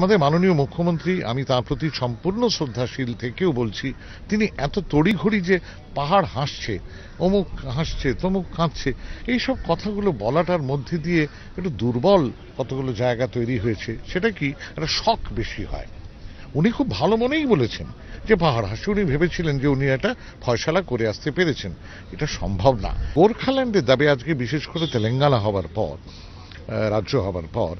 আমাদের মাননীয় মুখ্যমন্ত্রী, আমি তার প্রতি সম্পূর্ণ শ্রদ্ধাশীল থেকেও বলছি, তিনি এত তড়িঘড়ি যে পাহাড় হাসছে, অমুক হাসছে, তমুক কাঁদছে, এইসব কথাগুলো বলাটার মধ্যে দিয়ে একটু দুর্বল কতগুলো জায়গা তৈরি হয়েছে, সেটা কি একটা শখ বেশি হয়। উনি খুব ভালো মনেই বলেছেন যে পাহাড় হাসি উনি ভেবেছিলেন যে উনি এটা ফয়সালা করে আসতে পেরেছেন। এটা সম্ভব না। গোর্খাল্যান্ডের দাবি আজকে বিশেষ করে তেলেঙ্গানা হওয়ার পর রাজ্য হবার পর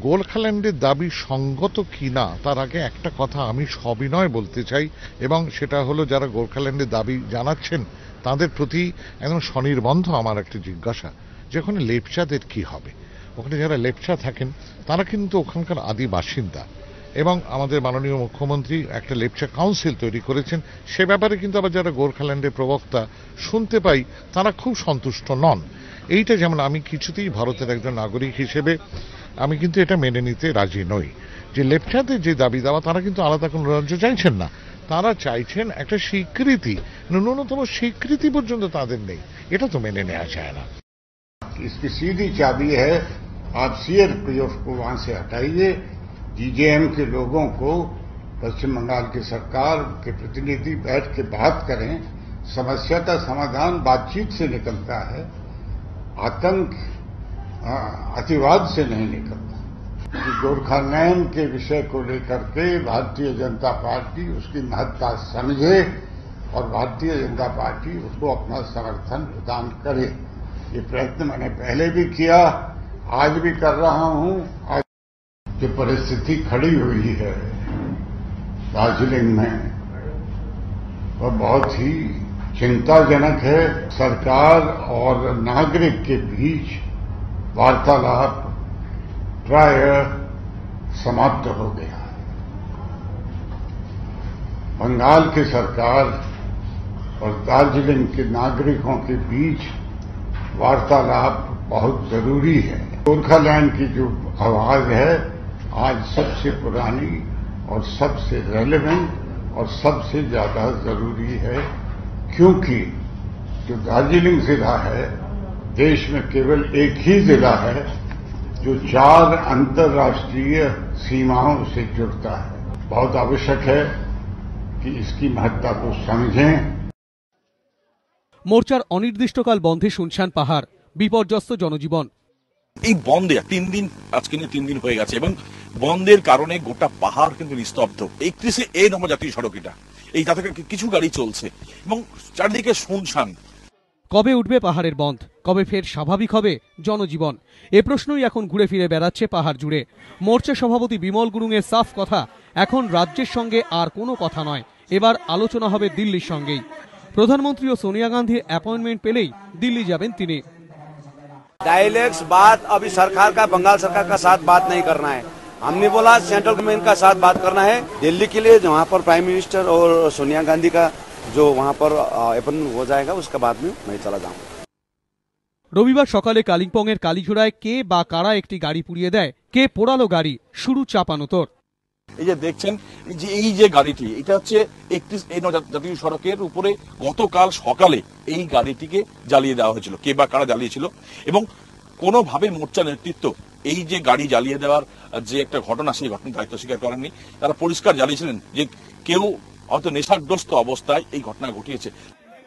গোর্খাল্যান্ডের দাবি সঙ্গত কি না, তার আগে একটা কথা আমি সবিনয় বলতে চাই, এবং সেটা হলো যারা গোর্খাল্যান্ডের দাবি জানাচ্ছেন, তাদের প্রতি একদম স্বনির্বন্ধ আমার একটা জিজ্ঞাসা, যে ওখানে লেপচাদের কি হবে? ওখানে যারা লেপচা থাকেন, তারা কিন্তু ওখানকার আদি বাসিন্দা, এবং আমাদের মাননীয় মুখ্যমন্ত্রী একটা লেপচা কাউন্সিল তৈরি করেছেন, সে ব্যাপারে কিন্তু আবার যারা গোর্খাল্যান্ডের প্রবক্তা শুনতে পাই, তারা খুব সন্তুষ্ট নন। এইটা যেমন আমি কিছুতেই ভারতের একজন নাগরিক হিসেবে আমি কিন্তু এটা মেনে নিতে রাজি নই যে লেপচাদের যে দাবি দেওয়া তারা কিন্তু আলাদা কোনো রাজ্য চাইছেন না তারা চাইছেন একটা স্বীকৃতি ন্যূনতম স্বীকৃতি পর্যন্ত তাদের নেই এটা তো মেনে নেওয়া যায় না इसकी सीधी चाबी है आप सीआरपीएफ को वहां से हटाइए जीजेएम के लोगों को पश्चिम बंगाल की सरकार के प्रतिनिधि बैठ के बात करें समस्या का समाधान बातचीत से निकलता है आतंक अतिवाद से नहीं निकलता। गोरखालैंड के विषय को लेकर के भारतीय जनता पार्टी उसकी महत्ता समझे और भारतीय जनता पार्टी उसको अपना समर्थन प्रदान करे। ये प्रयत्न मैंने पहले भी किया, आज भी कर रहा हूँ। आज जो परिस्थिति खड़ी हुई है दार्जिलिंग में, वह बहुत ही चिंताजनक है सरकार और नागरिक के बीच वार्तालाप प्राय समाप्त हो गया बंगाल की सरकार और दार्जिलिंग के नागरिकों के बीच वार्तालाप बहुत ज़रूरी है। गोरखालैंड की जो आवाज़ है, आज सबसे पुरानी और सबसे रेलिवेंट और सबसे ज़्यादा ज़रूरी है क्योंकि जो दार्जिलिंग जिला है देश में केवल एक ही जिला है जो चार अंतर्राष्ट्रीय सीमाओं से जुड़ता है बहुत आवश्यक है कि इसकी महत्ता को समझें মোর্চার অনির্দিষ্টকাল বন্ধে শুনছান পাহাড় বিপর্যস্ত জনজীবন এই বন্ধে তিন দিন আজকে নিয়ে তিন দিন হয়ে গেছে এবং বন্ধের কারণে গোটা পাহাড় কিন্তু নিস্তব্ধ একত্রিশে এ নম্বর জাতীয় সড়ক এটা এই তাতে কিছু গাড়ি চলছে এবং চারদিকে শুনশান কবে উঠবে পাহাড়ের বন্ধ কবে ফের স্বাভাবিক হবে জনজীবন এ প্রশ্নই এখন ঘুরে ফিরে বেড়াচ্ছে পাহাড় জুড়ে মোর্চা সভাপতি বিমল গুরুংয়ের সাফ কথা এখন রাজ্যের সঙ্গে আর কোনো কথা নয় এবার আলোচনা হবে দিল্লির সঙ্গেই প্রধানমন্ত্রী ও সোনিয়া গান্ধীর অ্যাপয়েন্টমেন্ট পেলেই দিল্লি যাবেন তিনি डायलेक्स बात अभी सरकार का बंगाल सरकार का साथ बात नहीं करना है हमने बोला सेंट्रल गवर्नमेंट का साथ बात करना है दिल्ली के लिए वहाँ पर प्राइम मिनिस्टर और सोनिया गांधी का जो वहाँ पर अपन हो जाएगा उसके बाद में मैं चला जाऊंगा রবিবার সকালে কালিম্পংয়ের কালীঘোড়ায় কে বা কারা একটি গাড়ি পুড়িয়ে দেয় কে পোড়ালো গাড়ি শুরু চাপানো তোর এই যে দেখছেন যে এই যে গাড়িটি এটা হচ্ছে একত্রিশ এই জাতীয় সড়কের উপরে গতকাল সকালে এই গাড়িটিকে জ্বালিয়ে দেওয়া হয়েছিল কে বা কারা জ্বালিয়েছিল এবং কোনোভাবে মোর্চা নেতৃত্ব এই যে গাড়ি জ্বালিয়ে দেওয়ার যে একটা ঘটনা সেই ঘটনা দায়িত্ব স্বীকার করেননি। তারা পরিষ্কার জানিয়েছিলেন যে কেউ হয়তো নেশাগ্রস্ত অবস্থায় এই ঘটনা ঘটিয়েছে।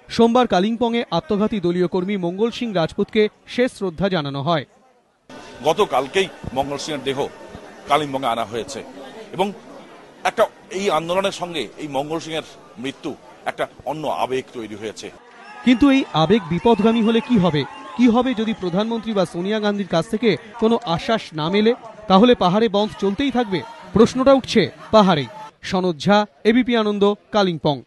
সোমবার কালিম্পংয়ে আত্মঘাতী দলীয় কর্মী মঙ্গল সিং রাজপুতকে শেষ শ্রদ্ধা জানানো হয়। গতকালকেই মঙ্গল সিংয়ের দেহ কালিম্পংয়ে আনা হয়েছে। এবং একটা এই আন্দোলনের সঙ্গে এই মঙ্গল সিংয়ের মৃত্যু একটা অন্য আবেগ তৈরি হয়েছে। কিন্তু এই আবেগ বিপদগামী হলে কি হবে? কি হবে যদি প্রধানমন্ত্রী বা সোনিয়া গান্ধীর কাছ থেকে কোনো আশ্বাস না মেলে? তাহলে পাহাড়ে বন্ধ চলতেই থাকবে। প্রশ্নটা উঠছে পাহাড়ে। সনদ ঝা এবিপি আনন্দ, কালিম্পং।